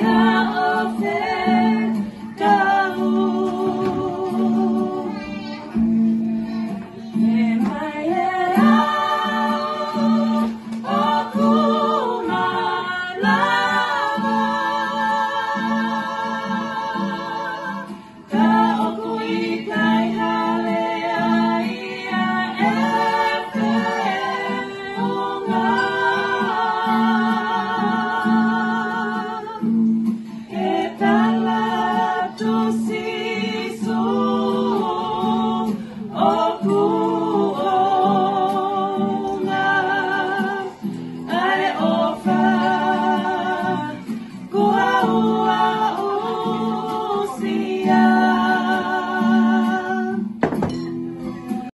high.